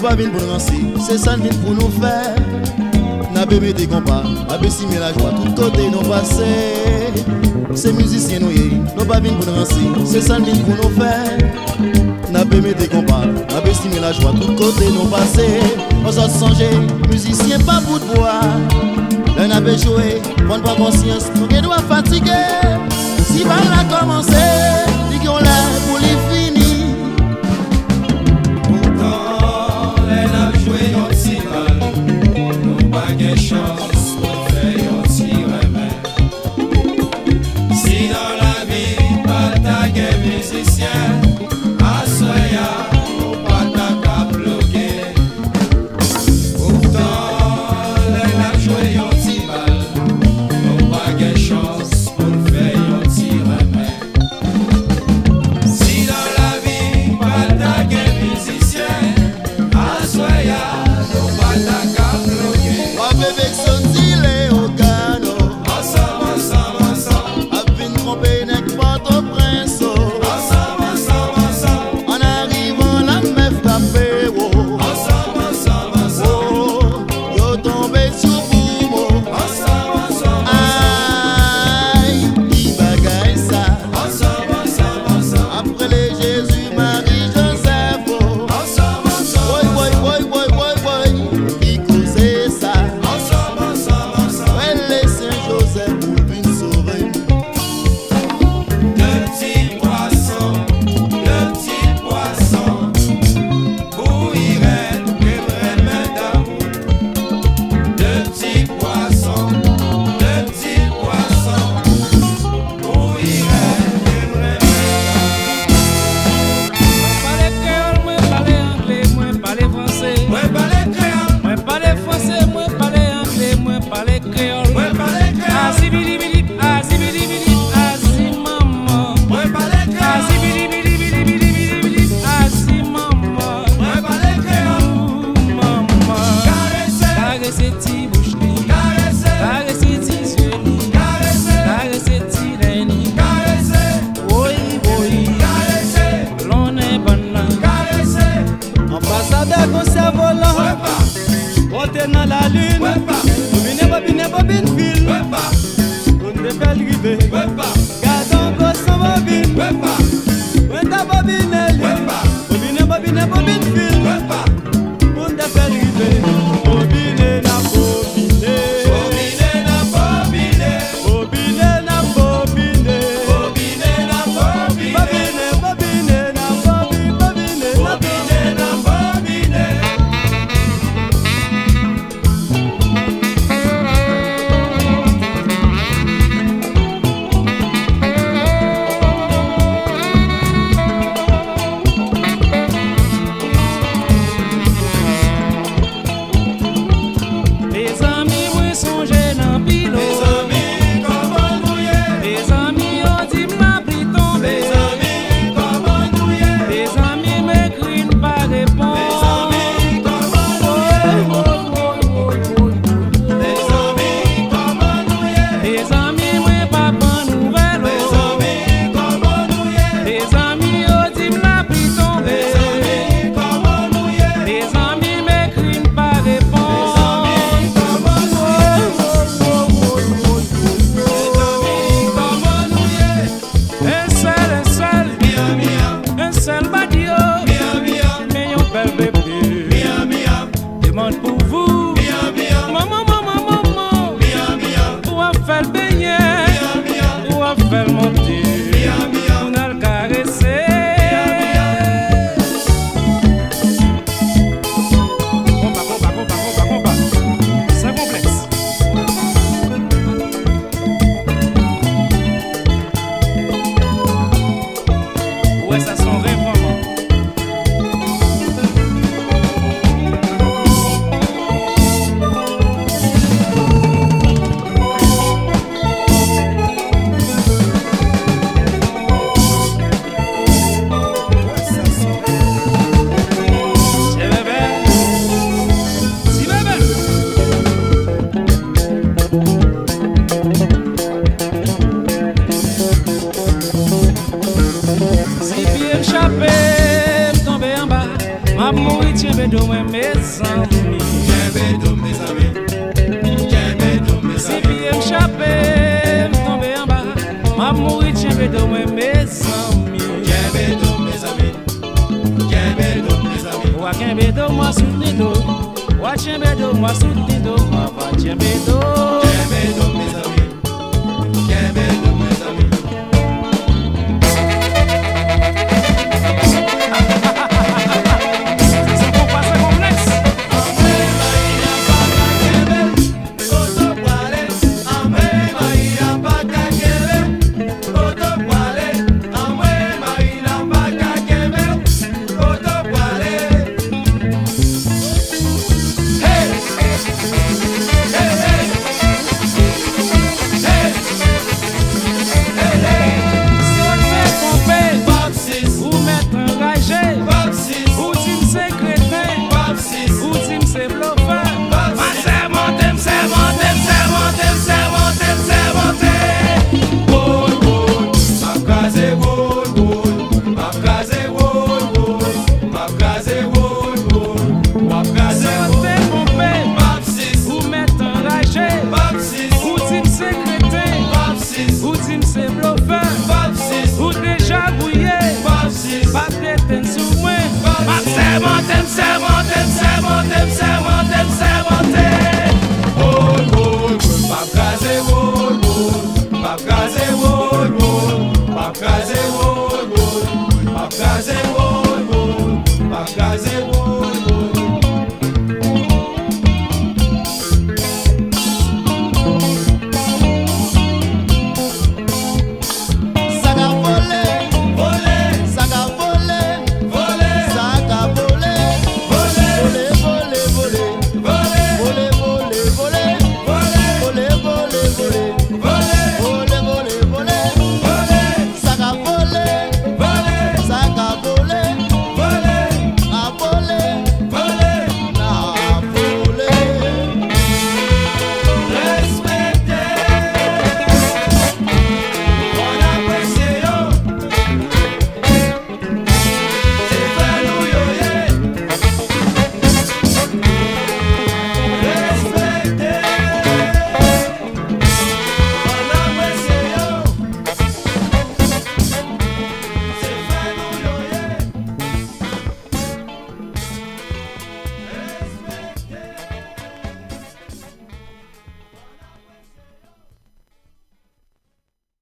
Nou pa vin pou nou ansi, se san vin pou nou fè Na be me de kompa, a be la jwa Tout kote nou pase Se müzisyen nou ye, nou vin pou nou ansi Se san vin pou nou fè Na be me de kompa, a be la jwa Tout kote nou pase On sa sonje, müzisyen pa bout boa Lè na be jowe, pon pa konsyans Nou gen do a fatige Si bal la komanse viver. Epa! do mwen me zanmi Jembe do me zanmi Jembe do me zanmi Si piye m chape, m tombe an ba Ma mouri jembe do mwen me zanmi Jembe do me zanmi Jembe do me zanmi Wa jembe do mwa soutni do Wa jembe do mwa soutni do Ma va jembe do Jembe do me zanmi Jembe do